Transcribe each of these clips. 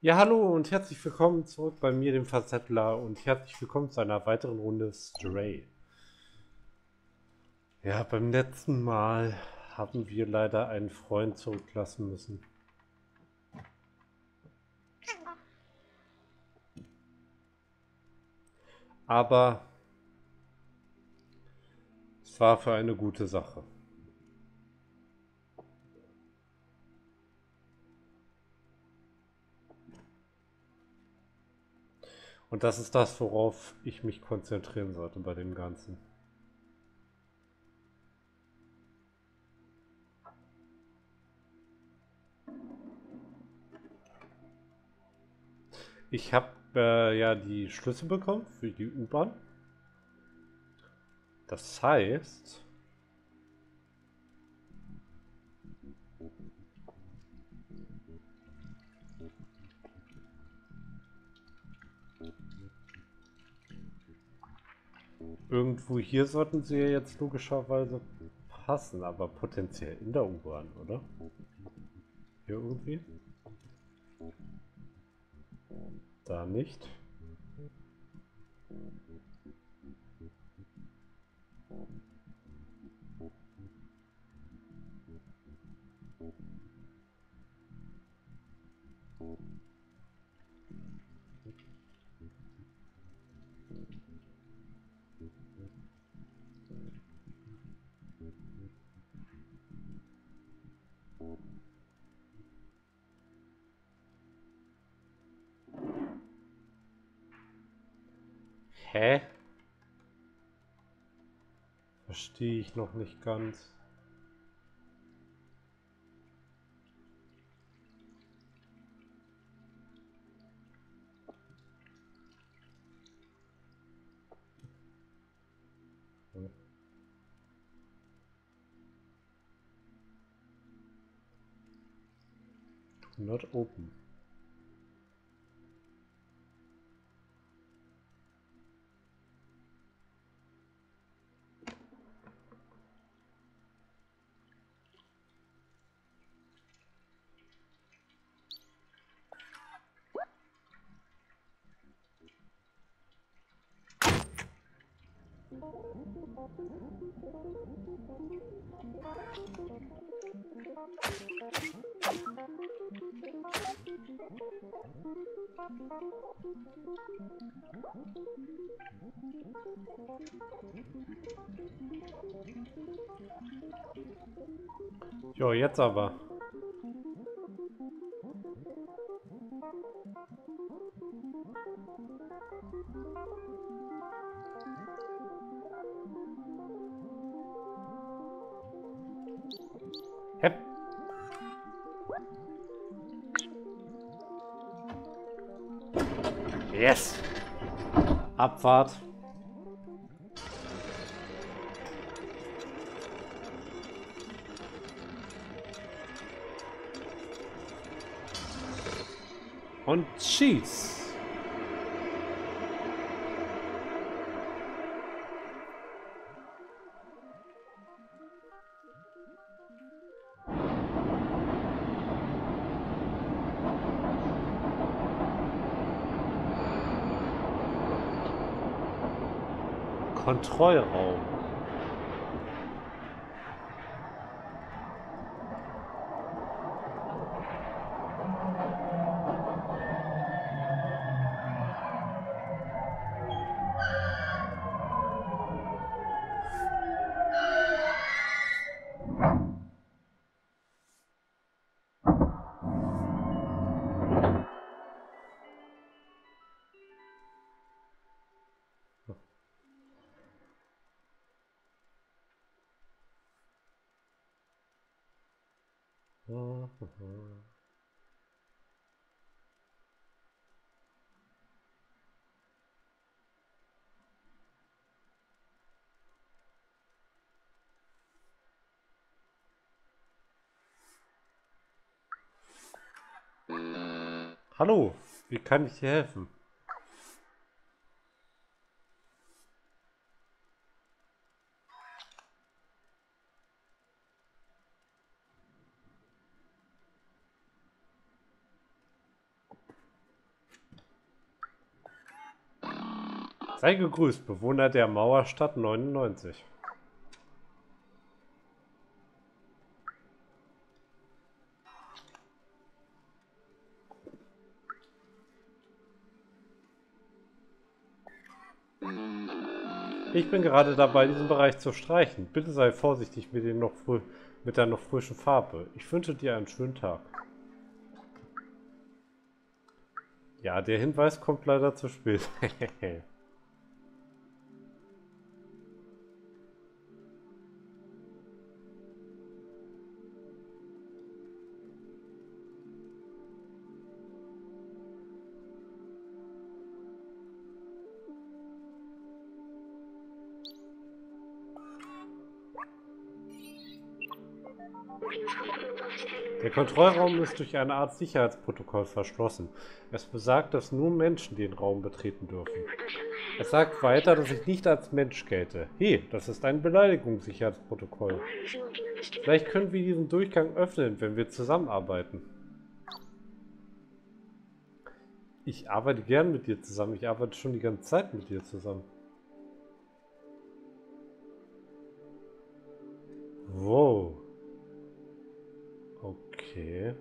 Ja, hallo und herzlich willkommen zurück bei mir, dem Fazettler, und herzlich willkommen zu einer weiteren Runde Stray. Ja, beim letzten Mal haben wir leider einen Freund zurücklassen müssen. Aber es war für eine gute Sache. Und das ist das, worauf ich mich konzentrieren sollte bei dem Ganzen. Ich habe äh, ja die Schlüssel bekommen für die U-Bahn. Das heißt... Irgendwo hier sollten sie ja jetzt logischerweise passen, aber potenziell in der U-Bahn, oder? Hier irgendwie? Da nicht. Hä? Verstehe ich noch nicht ganz. Not open. Jo, jetzt aber. Hep. Yes. Abfahrt. Und schieß. Feuerraum. Kontrollraum. Hallo, wie kann ich dir helfen? Sei gegrüßt, Bewohner der Mauerstadt 99. Ich bin gerade dabei, diesen Bereich zu streichen. Bitte sei vorsichtig mit, den noch mit der noch frischen Farbe. Ich wünsche dir einen schönen Tag. Ja, der Hinweis kommt leider zu spät. Kontrollraum ist durch eine Art Sicherheitsprotokoll verschlossen. Es besagt, dass nur Menschen den Raum betreten dürfen. Es sagt weiter, dass ich nicht als Mensch gelte. Hey, das ist ein Beleidigungssicherheitsprotokoll. Vielleicht können wir diesen Durchgang öffnen, wenn wir zusammenarbeiten. Ich arbeite gern mit dir zusammen. Ich arbeite schon die ganze Zeit mit dir zusammen. Wow. Okay.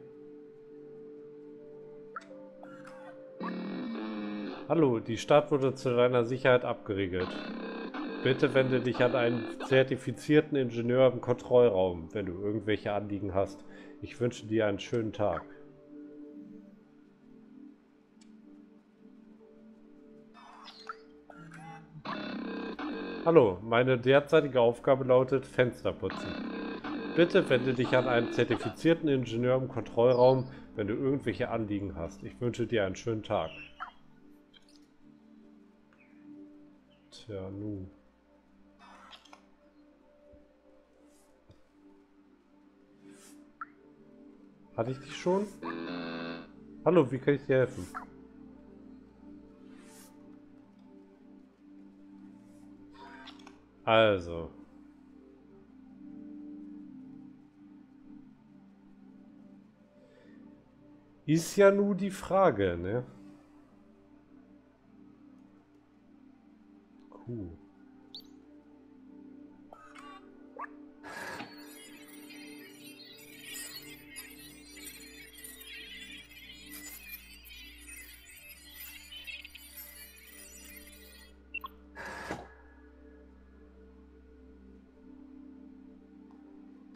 Hallo, die Stadt wurde zu deiner Sicherheit abgeriegelt. Bitte wende dich an einen zertifizierten Ingenieur im Kontrollraum, wenn du irgendwelche Anliegen hast. Ich wünsche dir einen schönen Tag. Hallo, meine derzeitige Aufgabe lautet Fenster putzen. Bitte wende dich an einen zertifizierten Ingenieur im Kontrollraum, wenn du irgendwelche Anliegen hast. Ich wünsche dir einen schönen Tag. Tja, nun. Hatte ich dich schon? Hallo, wie kann ich dir helfen? Also. Ist ja nur die Frage, ne? Cool.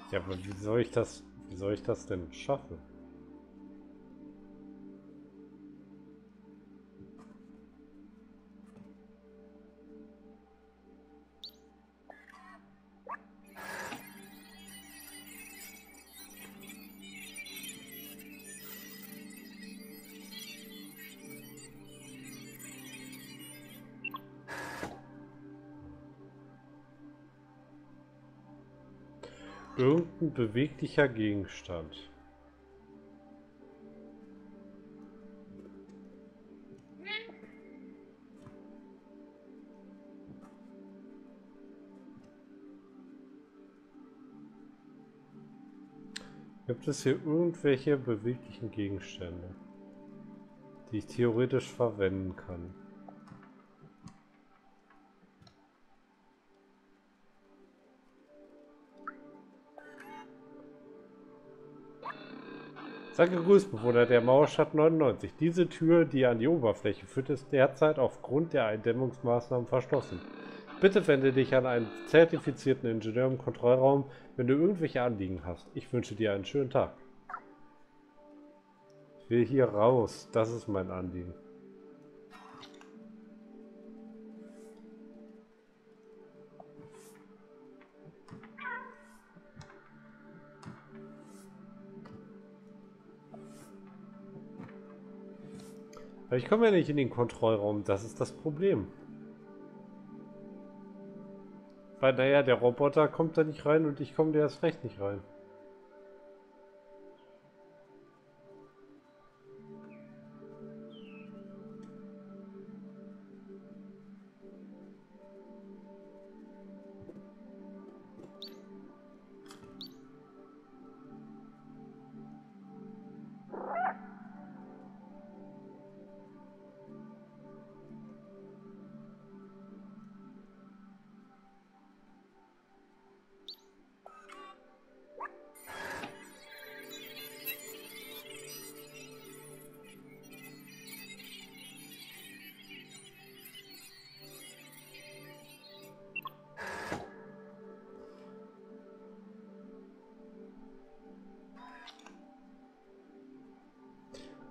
Ja, aber wie soll ich das, wie soll ich das denn schaffen? Beweglicher Gegenstand. Gibt es hier irgendwelche beweglichen Gegenstände, die ich theoretisch verwenden kann? Sei gegrüßt, Bewohner der Mauerstadt 99. Diese Tür, die an die Oberfläche führt, ist derzeit aufgrund der Eindämmungsmaßnahmen verschlossen. Bitte wende dich an einen zertifizierten Ingenieur im Kontrollraum, wenn du irgendwelche Anliegen hast. Ich wünsche dir einen schönen Tag. Ich will hier raus. Das ist mein Anliegen. Aber ich komme ja nicht in den Kontrollraum, das ist das Problem. Weil, naja, der Roboter kommt da nicht rein und ich komme da erst recht nicht rein.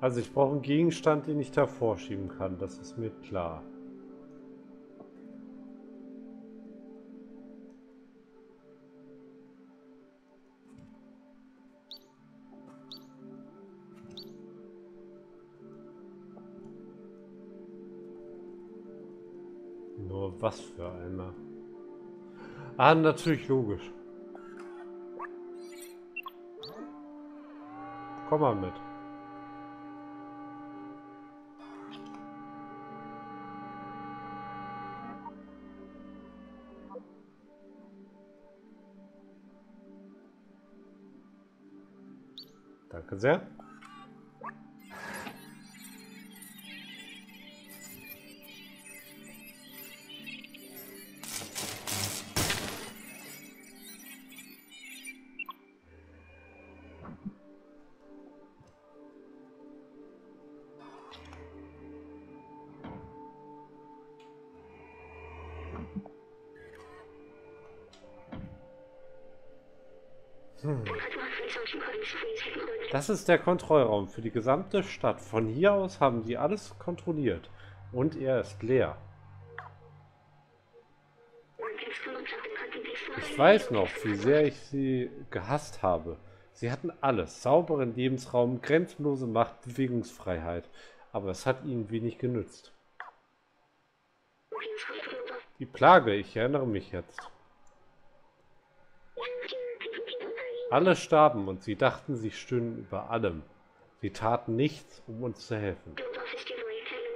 Also ich brauche einen Gegenstand, den ich davor schieben kann. Das ist mir klar. Nur was für einer. Ah, natürlich logisch. Komm mal mit. Danke sehr. Das ist der Kontrollraum für die gesamte Stadt. Von hier aus haben sie alles kontrolliert. Und er ist leer. Ich weiß noch, wie sehr ich sie gehasst habe. Sie hatten alles. Sauberen Lebensraum, grenzenlose Macht, Bewegungsfreiheit. Aber es hat ihnen wenig genützt. Die Plage, ich erinnere mich jetzt. Alle starben und sie dachten, sie stünden über allem. Sie taten nichts, um uns zu helfen.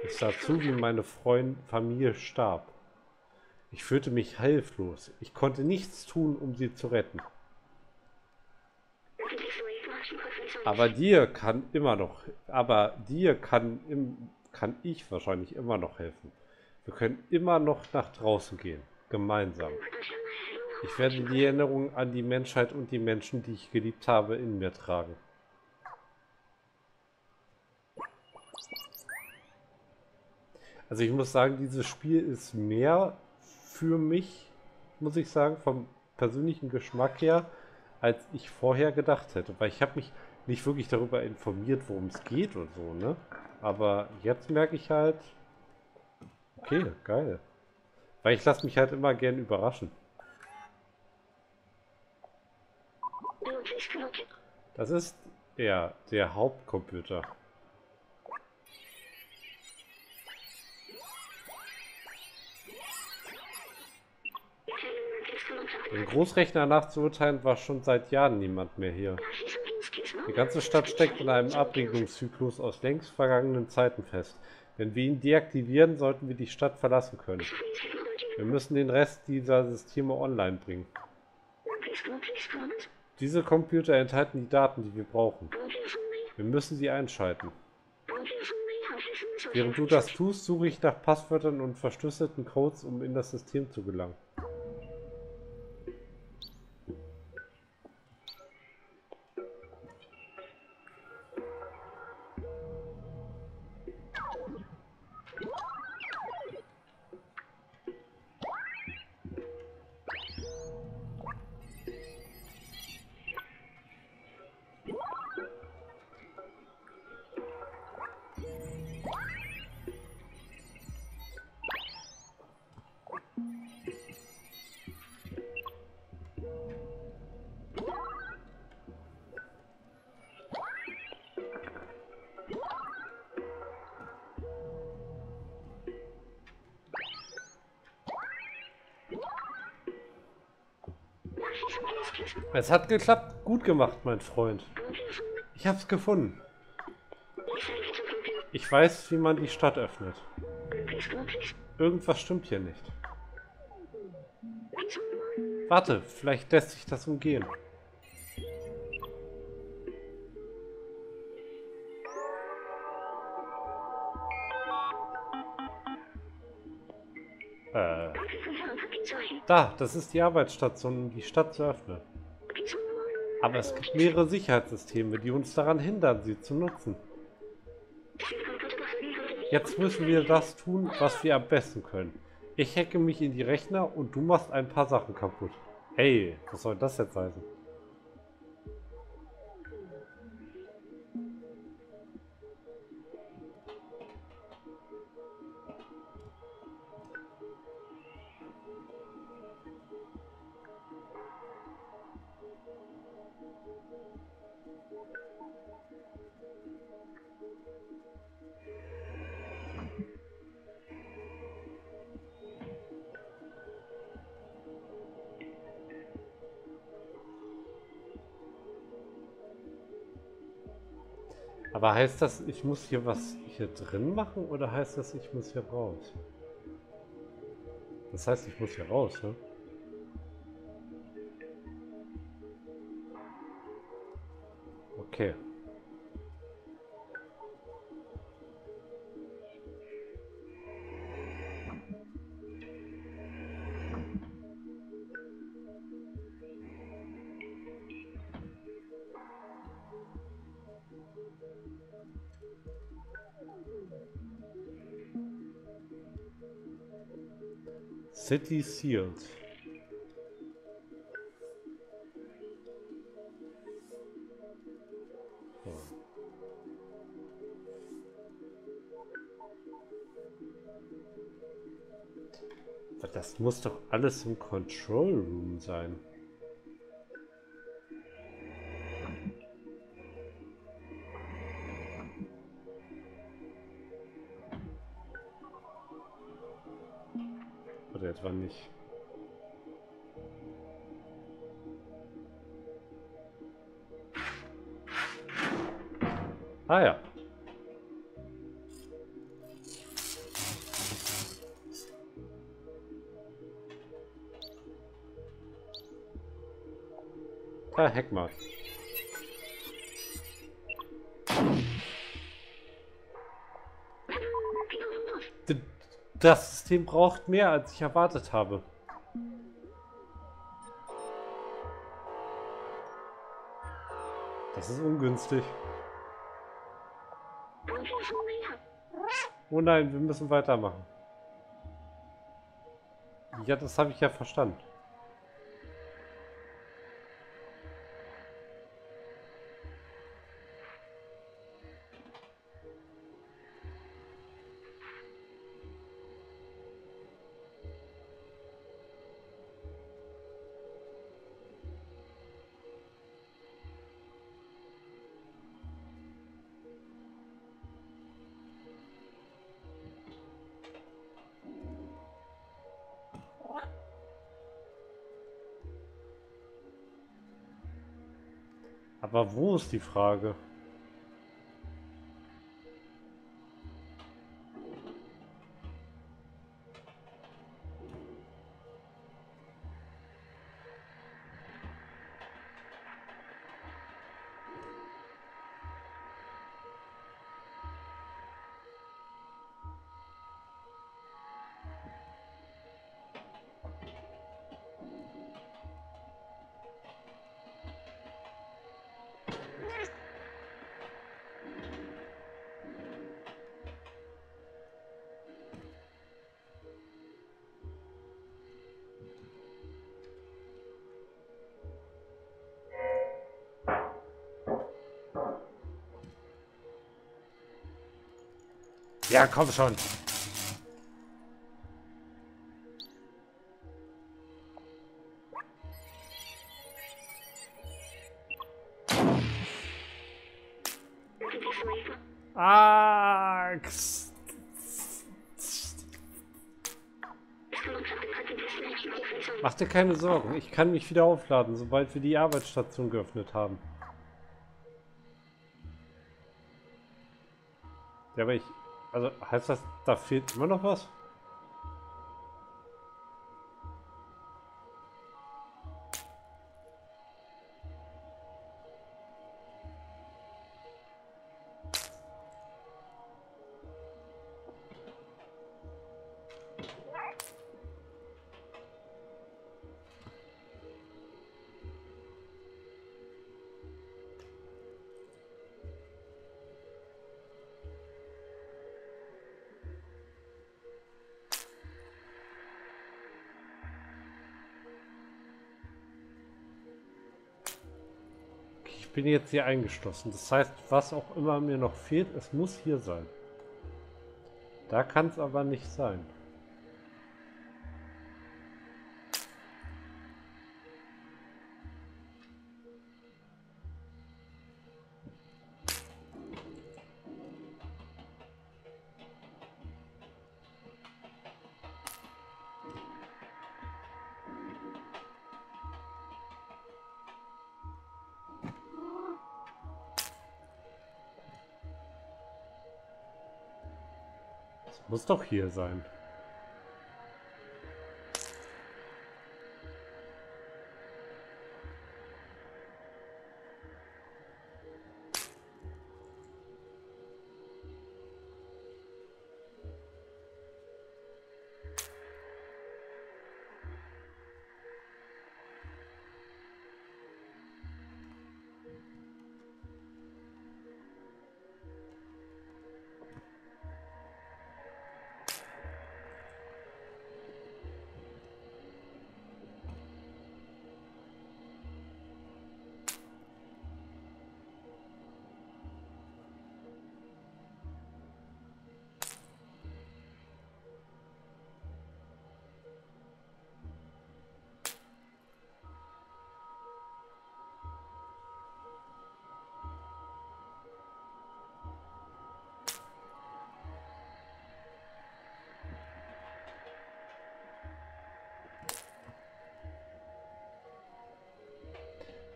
Ich sah zu, wie meine Freund Familie starb. Ich fühlte mich hilflos. Ich konnte nichts tun, um sie zu retten. Aber dir kann immer noch, aber dir kann, im, kann ich wahrscheinlich immer noch helfen. Wir können immer noch nach draußen gehen, gemeinsam. Ich werde die Erinnerung an die Menschheit und die Menschen, die ich geliebt habe, in mir tragen. Also ich muss sagen, dieses Spiel ist mehr für mich, muss ich sagen, vom persönlichen Geschmack her, als ich vorher gedacht hätte. Weil ich habe mich nicht wirklich darüber informiert, worum es geht und so, ne? Aber jetzt merke ich halt, okay, geil. Weil ich lasse mich halt immer gern überraschen. Das ist ja der Hauptcomputer. Den Großrechner nachzuurteilen war schon seit Jahren niemand mehr hier. Die ganze Stadt steckt in einem Abregelungszyklus aus längst vergangenen Zeiten fest. Wenn wir ihn deaktivieren, sollten wir die Stadt verlassen können. Wir müssen den Rest dieser Systeme online bringen. Diese Computer enthalten die Daten, die wir brauchen. Wir müssen sie einschalten. Während du das tust, suche ich nach Passwörtern und verschlüsselten Codes, um in das System zu gelangen. Es hat geklappt. Gut gemacht, mein Freund. Ich hab's gefunden. Ich weiß, wie man die Stadt öffnet. Irgendwas stimmt hier nicht. Warte, vielleicht lässt sich das umgehen. Äh. Da, das ist die Arbeitsstation, um die Stadt zu öffnen. Aber es gibt mehrere Sicherheitssysteme, die uns daran hindern, sie zu nutzen. Jetzt müssen wir das tun, was wir am besten können. Ich hacke mich in die Rechner und du machst ein paar Sachen kaputt. Hey, was soll das jetzt heißen? Aber heißt das, ich muss hier was hier drin machen oder heißt das, ich muss hier raus? Das heißt, ich muss hier raus, ne? Okay. City sealed. Das muss doch alles im Control Room sein. Ah ja. Ah, Heckmark. Das System braucht mehr, als ich erwartet habe. Das ist ungünstig. Oh nein, wir müssen weitermachen. Ja, das habe ich ja verstanden. Aber wo ist die Frage? Ja, komm schon. Axt. Mach dir keine Sorgen, ich kann mich wieder aufladen, sobald wir die Arbeitsstation geöffnet haben. Ja, aber ich... Also, heißt das, da fehlt immer noch was? Bin jetzt hier eingeschlossen. Das heißt, was auch immer mir noch fehlt, es muss hier sein. Da kann es aber nicht sein. Muss doch hier sein.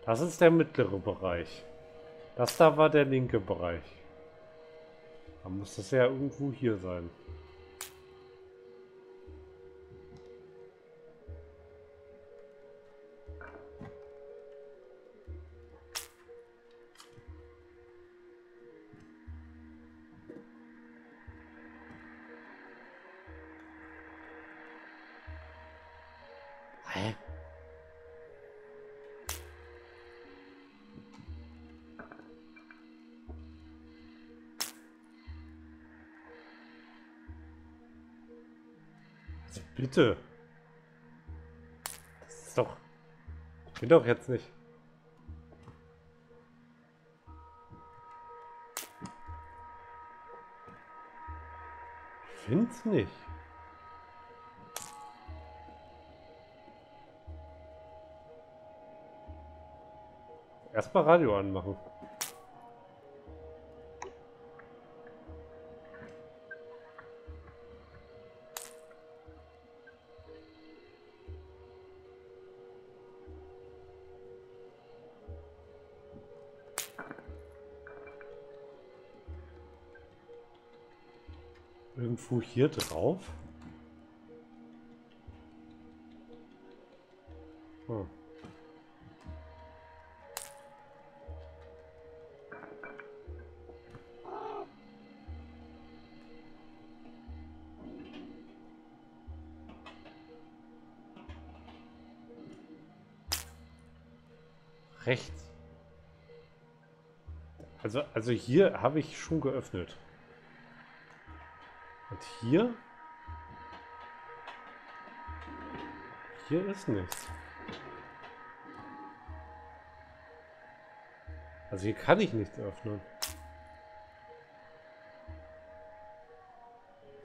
Das ist der mittlere Bereich. Das da war der linke Bereich. Da muss das ja irgendwo hier sein. Bitte. Das ist doch... Ich bin doch jetzt nicht... Ich find's nicht. Erstmal Radio anmachen. Hier drauf? Hm. Rechts. Also, also hier habe ich schon geöffnet. Hier? Hier ist nichts. Also hier kann ich nichts öffnen.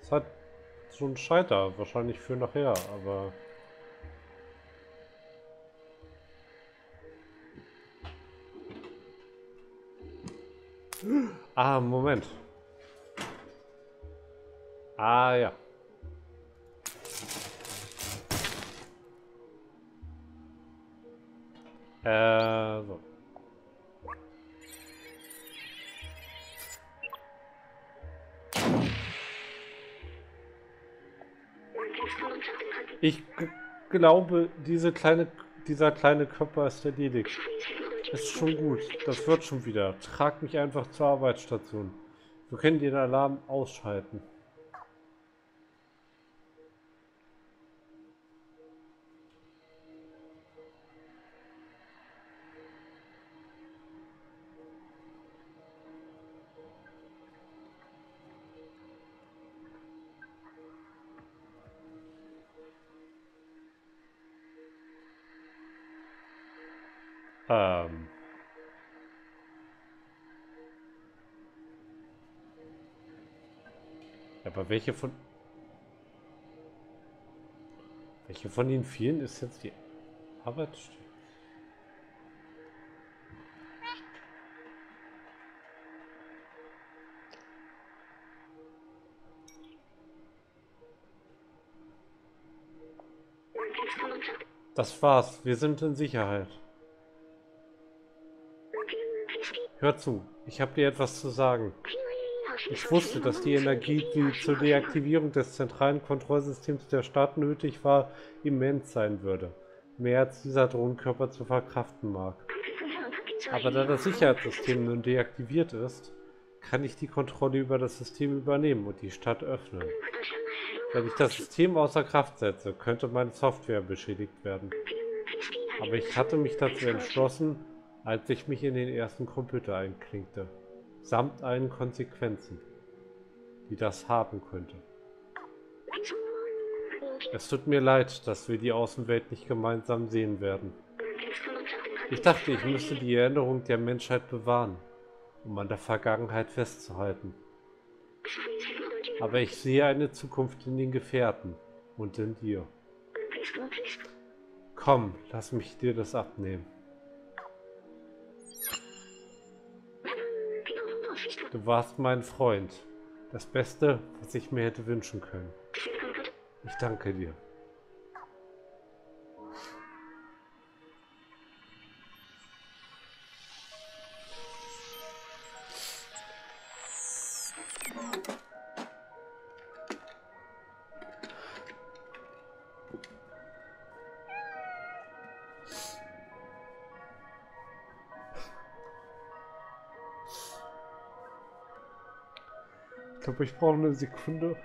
Es hat so ein Scheiter, wahrscheinlich für nachher, aber... Ah, Moment. Ah ja. Äh, so. Ich glaube, diese kleine, dieser kleine Körper ist erledigt. Ist schon gut. Das wird schon wieder. Trag mich einfach zur Arbeitsstation. Wir können den Alarm ausschalten. Welche von... Welche von den vielen ist jetzt die Arbeitsstelle? Das war's. Wir sind in Sicherheit. Hör zu, ich habe dir etwas zu sagen. Ich wusste, dass die Energie, die zur Deaktivierung des zentralen Kontrollsystems der Stadt nötig war, immens sein würde. Mehr als dieser Drohnenkörper zu verkraften mag. Aber da das Sicherheitssystem nun deaktiviert ist, kann ich die Kontrolle über das System übernehmen und die Stadt öffnen. Wenn ich das System außer Kraft setze, könnte meine Software beschädigt werden. Aber ich hatte mich dazu entschlossen, als ich mich in den ersten Computer einklinkte. Samt allen Konsequenzen, die das haben könnte. Es tut mir leid, dass wir die Außenwelt nicht gemeinsam sehen werden. Ich dachte, ich müsste die Erinnerung der Menschheit bewahren, um an der Vergangenheit festzuhalten. Aber ich sehe eine Zukunft in den Gefährten und in dir. Komm, lass mich dir das abnehmen. Du warst mein Freund. Das Beste, was ich mir hätte wünschen können. Ich danke dir. Glaube, ich brauche eine Sekunde.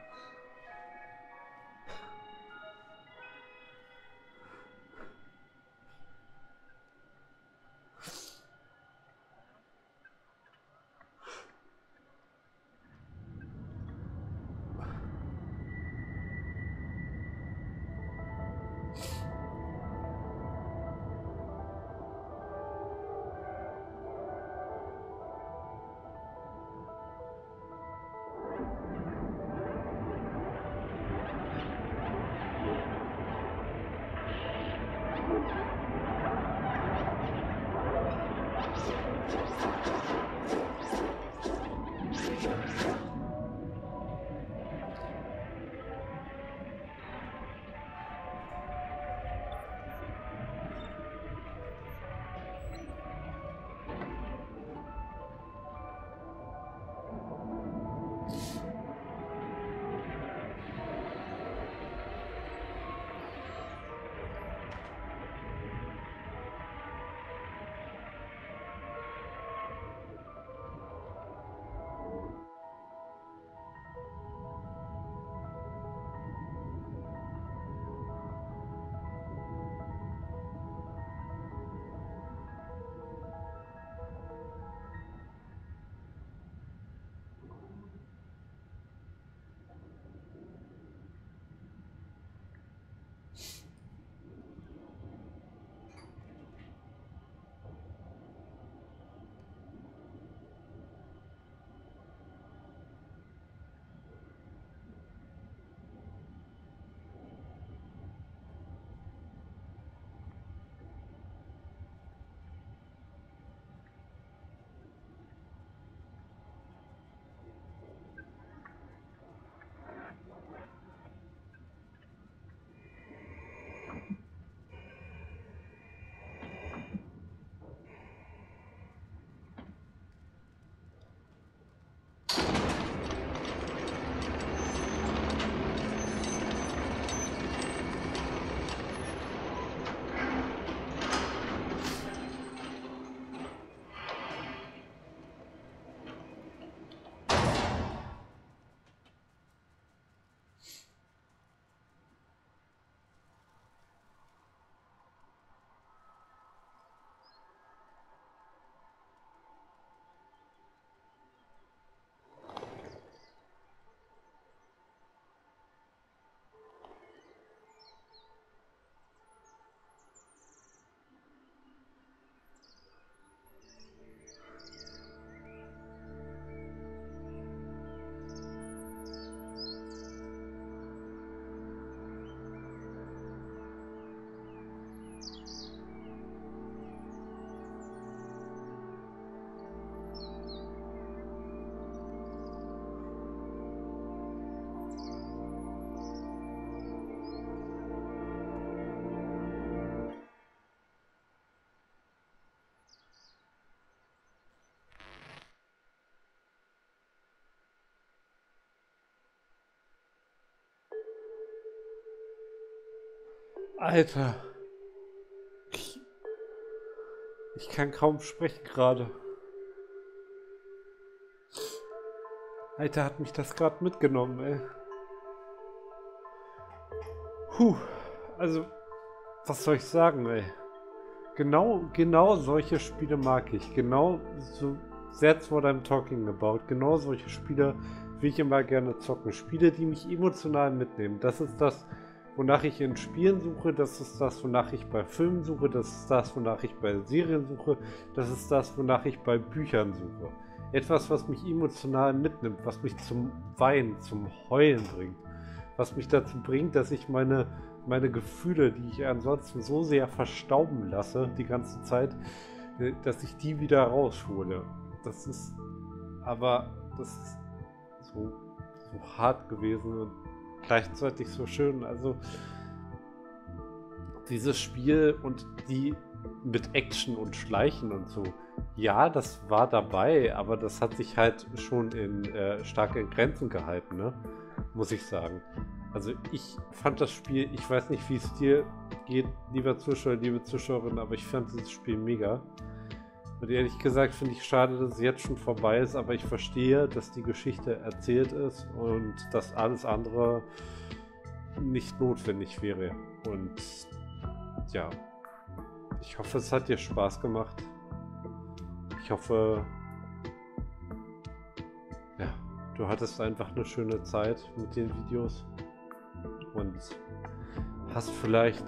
Alter. Ich, ich kann kaum sprechen gerade. Alter, hat mich das gerade mitgenommen, ey. Puh, also, was soll ich sagen, ey? Genau, genau solche Spiele mag ich. Genau so, that's what I'm talking about. Genau solche Spiele will ich immer gerne zocken. Spiele, die mich emotional mitnehmen. Das ist das, wonach ich in Spielen suche. Das ist das, wonach ich bei Filmen suche. Das ist das, wonach ich bei Serien suche. Das ist das, wonach ich bei Büchern suche. Etwas, was mich emotional mitnimmt, was mich zum Weinen, zum Heulen bringt. Was mich dazu bringt, dass ich meine, meine Gefühle, die ich ansonsten so sehr verstauben lasse, die ganze Zeit, äh, dass ich die wieder raushole. Das ist aber das ist so, so hart gewesen und gleichzeitig so schön. Also dieses Spiel und die mit Action und Schleichen und so. Ja, das war dabei, aber das hat sich halt schon in äh, starke Grenzen gehalten, ne? Muss ich sagen. Also ich fand das Spiel, ich weiß nicht, wie es dir geht, lieber Zuschauer, liebe Zuschauerin, aber ich fand dieses Spiel mega. Und ehrlich gesagt finde ich schade, dass es jetzt schon vorbei ist, aber ich verstehe, dass die Geschichte erzählt ist und dass alles andere nicht notwendig wäre. Und ja, ich hoffe, es hat dir Spaß gemacht. Ich hoffe, ja, du hattest einfach eine schöne Zeit mit den Videos und hast vielleicht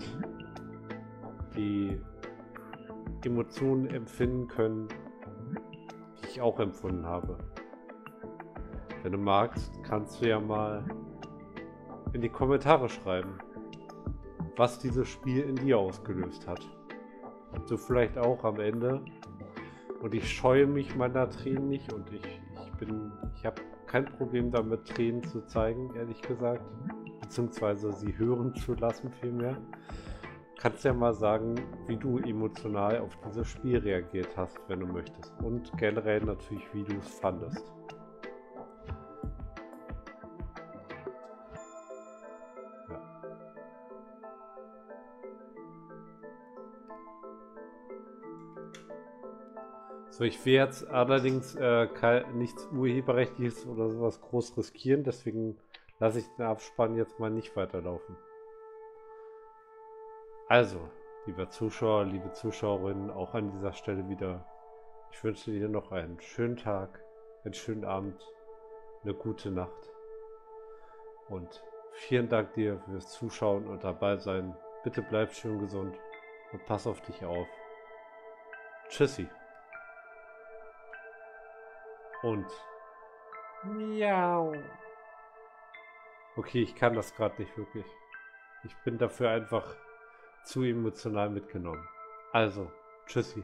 die Emotionen empfinden können, die ich auch empfunden habe. Wenn du magst, kannst du ja mal in die Kommentare schreiben, was dieses Spiel in dir ausgelöst hat. Du vielleicht auch am Ende. Und ich scheue mich meiner Tränen nicht und ich, ich bin, ich habe kein Problem damit, Tränen zu zeigen, ehrlich gesagt. Beziehungsweise sie hören zu lassen vielmehr kannst ja mal sagen, wie du emotional auf dieses Spiel reagiert hast, wenn du möchtest. Und generell natürlich, wie du es fandest. So, ich will jetzt allerdings äh, nichts Urheberrechtliches oder sowas groß riskieren, deswegen lasse ich den Abspann jetzt mal nicht weiterlaufen. Also, lieber Zuschauer, liebe Zuschauerinnen, auch an dieser Stelle wieder, ich wünsche dir noch einen schönen Tag, einen schönen Abend, eine gute Nacht. Und vielen Dank dir fürs Zuschauen und dabei sein. Bitte bleib schön gesund und pass auf dich auf. Tschüssi. Und miau. Okay, ich kann das gerade nicht wirklich. Ich bin dafür einfach zu emotional mitgenommen. Also, tschüssi.